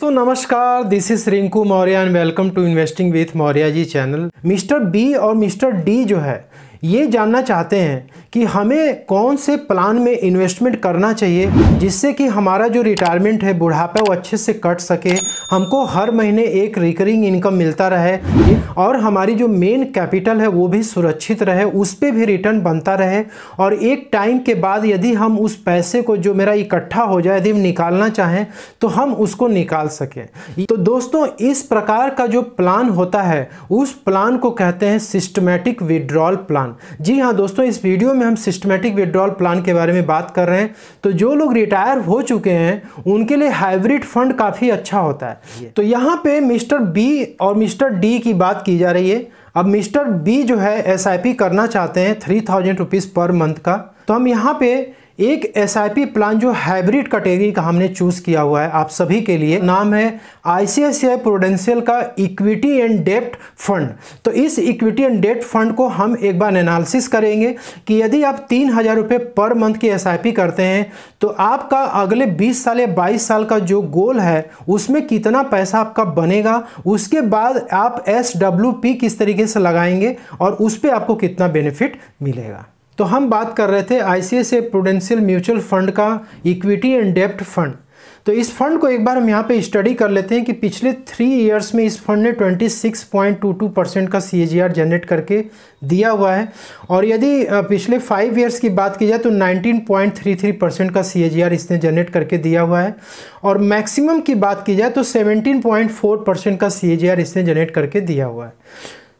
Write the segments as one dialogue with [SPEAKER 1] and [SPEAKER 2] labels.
[SPEAKER 1] तो नमस्कार this is Rinku Maurya and welcome to investing with Maurya ji channel mister B और mister D जो है ये जानना चाहते हैं कि हमें कौन से प्लान में इन्वेस्टमेंट करना चाहिए जिससे कि हमारा जो रिटायरमेंट है, बुढ़ापा वो अच्छे से कट सके। हमको हर महीने एक रिकरिंग इनकम मिलता रहे और हमारी जो मेन कैपिटल है, वो भी सुरक्षित रहे, उस पर भी रिटर्न बनता रहे। और एक टाइम के बाद यदि हम उस पैसे को, जो मेरा इकट्ठा हो जाए, यदि हम निकालना चाहें तो हम उसको निकाल सकें। तो दोस्तों, इस प्रकार का जो प्लान होता है, उस प्लान को कहते हैं सिस्टमेटिक विड्रॉल प्लान प्लान। जी हाँ दोस्तों इस वीडियो में हम सिस्टमेटिक विड्रॉल प्लान के बारे में बात कर रहे हैं। तो जो लोग रिटायर हो चुके हैं उनके लिए हाइब्रिड फंड काफ़ी अच्छा होता है। तो यहाँ पे मिस्टर बी और मिस्टर डी की बात की जा रही है। अब मिस्टर बी जो है एसआईपी करना चाहते हैं three thousand rupees per month का। तो हम यहाँ पे एक एसआईपी प्लान जो हाइब्रिड कैटेगरी का हमने चूज़ किया हुआ है आप सभी के लिए, नाम है आईसीआईसीआई प्रोडेंशियल का इक्विटी एंड डेप्ट फंड तो इस इक्विटी एंड डेप्ट फंड को हम एक बार एनालिसिस करेंगे कि यदि आप तीन हज़ार रुपये पर मंथ की एसआईपी करते हैं तो आपका अगले 20 साल या 22 साल का जो गोल है, उसमें कितना पैसा आपका बनेगा, उसके बाद आप एसडब्ल्यूपी किस तरीके से लगाएँगे और उस पर आपको कितना बेनिफिट मिलेगा। तो हम बात कर रहे थे आईसीआईसीआई प्रूडेंशियल म्यूचुअल फंड का इक्विटी एंड डेप्ट फंड तो इस फंड को एक बार हम यहाँ पे स्टडी कर लेते हैं कि पिछले थ्री इयर्स में इस फंड ने 26.22 परसेंट का सीएजीआर जनरेट करके दिया हुआ है। और यदि पिछले फाइव इयर्स की बात की जाए तो 19.33 परसेंट का सीएजीआर इसने जनरेट करके दिया हुआ है। और मैक्सिमम की बात की जाए तो 17.4 परसेंट का सीएजीआर इसने जनरेट करके दिया हुआ है।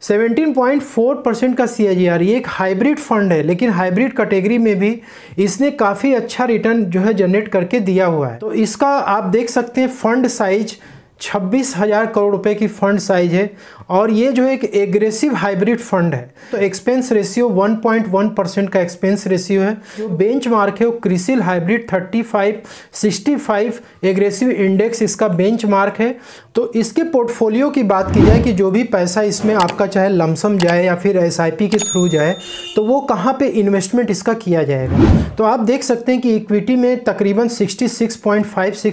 [SPEAKER 1] 17.4 परसेंट का सी ये एक हाइब्रिड फंड है, लेकिन हाइब्रिड कैटेगरी में भी इसने काफ़ी अच्छा रिटर्न जो है जनरेट करके दिया हुआ है। तो इसका आप देख सकते हैं फंड साइज़ छब्बीस हज़ार करोड़ रुपए की फंड साइज़ है और ये जो एक एग्रेसिव हाइब्रिड फंड है तो एक्सपेंस रेशियो 1.1 परसेंट का एक्सपेंस रेशियो है। जो बेंच मार्क है वो क्रिसिल हाइब्रिड 35 65 एग्रेसिव इंडेक्स इसका बेंच मार्क है। तो इसके पोर्टफोलियो की बात की जाए कि जो भी पैसा इसमें आपका चाहे लमसम जाए या फिर एसआईपी के थ्रू जाए तो वो कहाँ पर इन्वेस्टमेंट इसका किया जाएगा? तो आप देख सकते हैं कि इक्विटी में तकरीबन सिक्सटी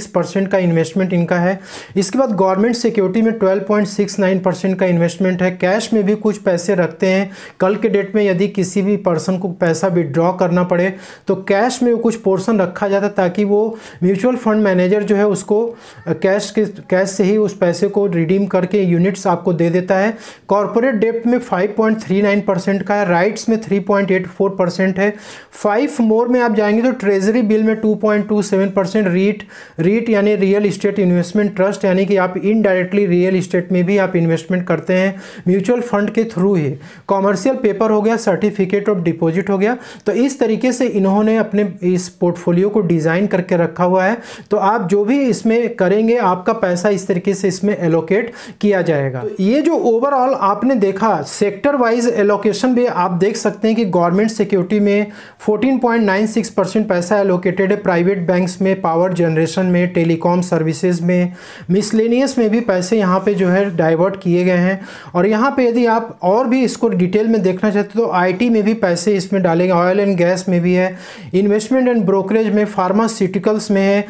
[SPEAKER 1] परसेंट का इन्वेस्टमेंट इनका है। इसके उसके बाद गवर्नमेंट सिक्योरिटी में 12.69 परसेंट का इन्वेस्टमेंट है। कैश में भी कुछ पैसे रखते हैं। कल के डेट में यदि किसी भी पर्सन को पैसा विड्रॉ करना पड़े तो कैश में कुछ पोर्सन रखा जाता है ताकि वो म्यूचुअल फंड मैनेजर जो है उसको कैश के कैश से ही उस पैसे को रिडीम करके यूनिट्स आपको दे देता है। कॉरपोरेट डेप्ट में फाइव का है। राइट्स में थ्री है। फाइव मोर में आप जाएँगे तो ट्रेजरी बिल में टू परसेंट। रीट रीट यानी रियल इस्टेट इन्वेस्टमेंट ट्रस्ट यानी कि आप इनडायरेक्टली रियल इस्टेट में भी आप इन्वेस्टमेंट करते हैं म्यूचुअल फंड के थ्रू ही। कॉमर्शियल पेपर हो गया सर्टिफिकेट ऑफ़ डिपॉजिट हो गया। तो इस तरीके से इन्होंने अपने इस पोर्टफोलियो को डिज़ाइन करके रखा हुआ है। तो आप जो भी इसमें करेंगे, आपका पैसा इस तरीके से इसमें एलोकेट किया जाएगा। तो ये जो ओवरऑल आपने देखा सेक्टर वाइज एलोकेशन भी आप देख सकते हैं कि गवर्नमेंट सिक्योरिटी में 14.96 परसेंट पैसा एलोकेटेड है। प्राइवेट बैंक्स में पावर जनरेशन में टेलीकॉम सर्विसेज़ में मिस मिसलेनियस में भी पैसे यहाँ पे जो है डाइवर्ट किए गए हैं। और यहाँ पे यदि आप और भी इसको डिटेल में देखना चाहते हो तो आईटी में भी पैसे इसमें डालेंगे ऑयल एंड गैस में भी है। इन्वेस्टमेंट एंड ब्रोकरेज में फार्मास्यूटिकल्स में है।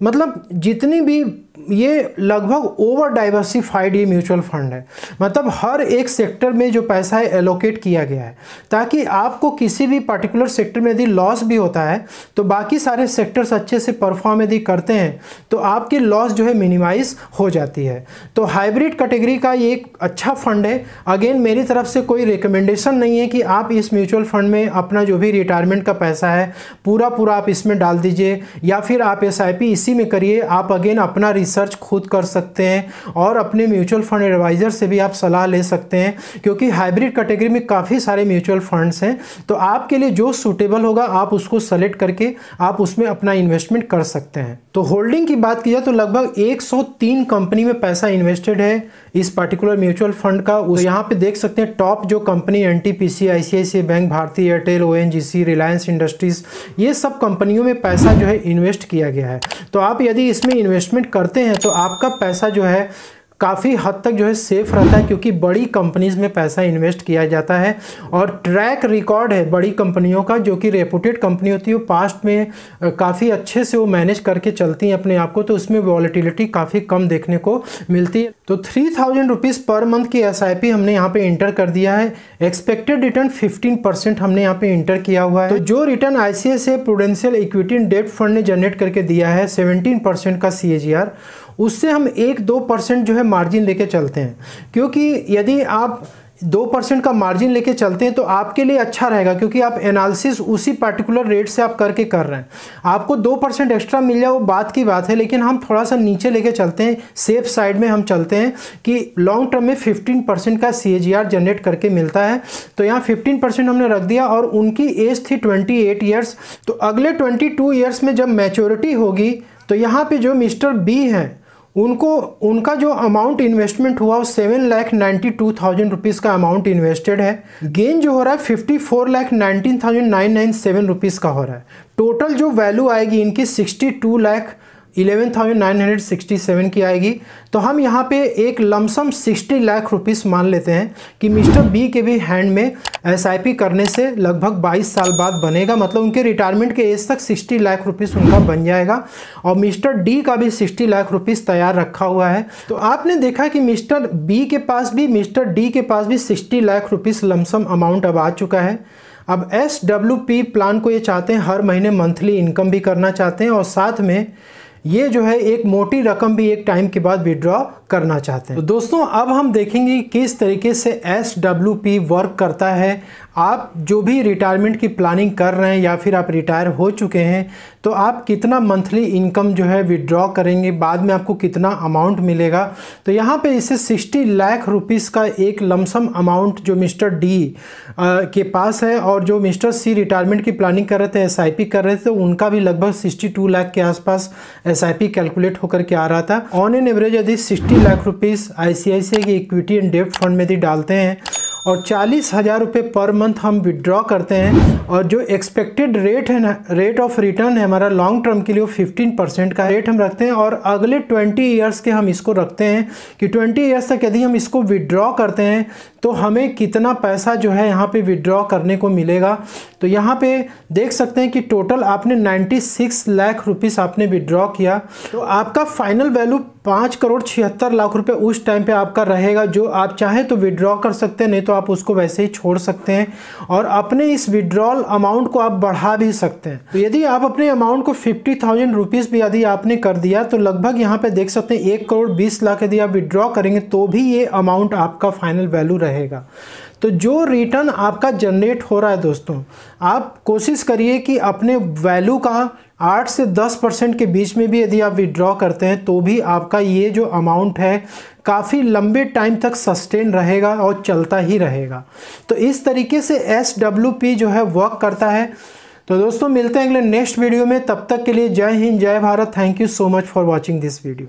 [SPEAKER 1] मतलब जितनी भी ये लगभग ओवर डाइवर्सिफाइड ये म्यूचुअल फंड है। मतलब हर एक सेक्टर में जो पैसा है एलोकेट किया गया है। ताकि आपको किसी भी पर्टिकुलर सेक्टर में यदि लॉस भी होता है तो बाकी सारे सेक्टर्स अच्छे से परफॉर्म यदि करते हैं तो आपकी लॉस जो है मिनिमाइज हो जाती है। तो हाइब्रिड कैटेगरी का ये एक अच्छा फंड है। अगेन मेरी तरफ़ से कोई रिकमेंडेशन नहीं है कि आप इस म्यूचुअल फंड में अपना जो भी रिटायरमेंट का पैसा है पूरा पूरा आप इसमें डाल दीजिए, या फिर आप एसआईपी इसी में करिए। आप अगेन अपना रिसर्च खुद कर सकते हैं और अपने म्यूचुअल फंड एडवाइज़र से भी आप सलाह ले सकते हैं, क्योंकि हाइब्रिड कैटेगरी में काफ़ी सारे म्यूचुअल फंड्स हैं। तो आपके लिए जो सूटेबल होगा, आप उसको सेलेक्ट करके आप उसमें अपना इन्वेस्टमेंट कर सकते हैं। तो होल्डिंग की बात की जाए तो लगभग 103 कंपनी में पैसा इन्वेस्टेड है इस पर्टिकुलर म्यूचुअल फंड का। उस तो यहाँ पे देख सकते हैं टॉप जो company N T P C आई सी आई सी बैंक भारतीय एयरटेल ओ एन जी सी रिलायंस इंडस्ट्रीज़ ये सब कंपनियों में पैसा जो है इन्वेस्ट किया गया है। तो आप यदि इसमें इन्वेस्टमेंट करते हैं तो आपका पैसा जो है काफ़ी हद तक जो है सेफ़ रहता है क्योंकि बड़ी कंपनीज़ में पैसा इन्वेस्ट किया जाता है और ट्रैक रिकॉर्ड है बड़ी कंपनियों का जो कि रेपुटेड कंपनी होती है, वो पास्ट में काफ़ी अच्छे से वो मैनेज करके चलती हैं अपने आप को तो उसमें वॉलिटिलिटी काफ़ी कम देखने को मिलती है। तो three thousand rupees per month की एसआईपी हमने यहाँ पे इंटर कर दिया है। एक्सपेक्टेड रिटर्न फिफ्टीन परसेंट हमने यहाँ पे इंटर किया हुआ है। तो जो return I prudential equity debt fund ने जनरेट करके दिया है सेवनटीन परसेंट का सी उससे हम एक दो परसेंट जो है मार्जिन लेके चलते हैं। क्योंकि यदि आप दो परसेंट का मार्जिन लेके चलते हैं तो आपके लिए अच्छा रहेगा, क्योंकि आप एनालिसिस उसी पर्टिकुलर रेट से आप करके कर रहे हैं। आपको दो परसेंट एक्स्ट्रा मिल जाए, वो बात की बात है, लेकिन हम थोड़ा सा नीचे लेके चलते हैं सेफ़ साइड में हम चलते हैं कि लॉन्ग टर्म में फिफ्टीन परसेंट का सी जनरेट करके मिलता है। तो यहाँ फिफ्टीन परसेंट हमने रख दिया और उनकी एज थी ट्वेंटी एट ईयर्स तो अगले ट्वेंटी टू ईयर्स में जब मैच्योरिटी होगी तो यहाँ पर जो मिस्टर बी हैं उनको, उनका जो अमाउंट इन्वेस्टमेंट हुआ वो seven lakh ninety two thousand rupees का अमाउंट इन्वेस्टेड है। गेन जो हो रहा है fifty four lakh nineteen thousand nine nine seven rupees का हो रहा है। टोटल जो वैल्यू आएगी इनकी sixty two lakh eleven thousand nine hundred sixty seven की आएगी। तो हम यहाँ पे एक लमसम सिक्सटी लाख रुपीस मान लेते हैं कि मिस्टर बी के भी हैंड में एसआईपी करने से लगभग 22 साल बाद बनेगा। मतलब उनके रिटायरमेंट के एज तक 60 लाख रुपीस उनका बन जाएगा। और मिस्टर डी का भी 60 लाख रुपीस तैयार रखा हुआ है। तो आपने देखा कि मिस्टर बी के पास भी, मिस्टर डी के पास भी sixty lakh rupees lump sum amount अब आ चुका है। अब एस डब्ल्यू पी प्लान को ये चाहते हैं, हर महीने मंथली इनकम भी करना चाहते हैं और साथ में ये जो है एक मोटी रकम भी एक टाइम के बाद विड्रॉ करना चाहते हैं। तो दोस्तों, अब हम देखेंगे किस तरीके से एस डब्ल्यू पी वर्क करता है आप जो भी रिटायरमेंट की प्लानिंग कर रहे हैं या फिर आप रिटायर हो चुके हैं तो आप कितना मंथली इनकम जो है विड्रॉ करेंगे, बाद में आपको कितना अमाउंट मिलेगा? तो यहाँ पे इसे 60 लाख रुपीस का एक लमसम अमाउंट जो मिस्टर डी के पास है और जो मिस्टर सी रिटायरमेंट की प्लानिंग कर रहे थे एस कर रहे थे तो उनका भी लगभग 62 लाख के आसपास एस कैलकुलेट होकर के आ रहा था। ऑन एन एवरेज यदि सिक्सटी लाख रुपीज़ आई की इक्विटी एंड डेप्ट फंड में यदि डालते हैं और चालीस हज़ार रुपये पर मंथ हम विड्रॉ करते हैं और जो एक्सपेक्टेड रेट है ना रेट ऑफ़ रिटर्न है हमारा लॉन्ग टर्म के लिए वो फिफ्टीन परसेंट का रेट हम रखते हैं और अगले ट्वेंटी ईयर्स के हम इसको रखते हैं कि ट्वेंटी ईयर्स तक यदि हम इसको विड्रॉ करते हैं तो हमें कितना पैसा जो है यहाँ पे विड्रॉ करने को मिलेगा। तो यहाँ पे देख सकते हैं कि टोटल आपने 96 लाख रुपीस आपने विड्रॉ किया। तो आपका फाइनल वैल्यू पाँच करोड़ छिहत्तर लाख रुपए उस टाइम पे आपका रहेगा। जो आप चाहें तो विड्रॉ कर सकते हैं, नहीं तो आप उसको वैसे ही छोड़ सकते हैं और अपने इस विड्रॉल अमाउंट को आप बढ़ा भी सकते हैं। तो यदि आप अपने अमाउंट को फिफ्टी थाउज़ेंड रुपीज़ भी यदि आपने कर दिया तो लगभग यहाँ पे देख सकते हैं एक करोड़ बीस लाख यदि आप विड्रॉ करेंगे तो भी ये अमाउंट आपका फाइनल वैल्यू रहेगा। तो जो रिटर्न आपका जनरेट हो रहा है दोस्तों, आप कोशिश करिए कि अपने वैल्यू का आठ से दस परसेंट के बीच में भी यदि आप विड्रॉ करते हैं तो भी आपका ये जो अमाउंट है काफ़ी लंबे टाइम तक सस्टेन रहेगा और चलता ही रहेगा। तो इस तरीके से एस डब्ल्यू पी जो है वर्क करता है। तो दोस्तों, मिलते हैं अगले नेक्स्ट वीडियो में। तब तक के लिए जय हिंद, जय Bharat. Thank you so much for watching this video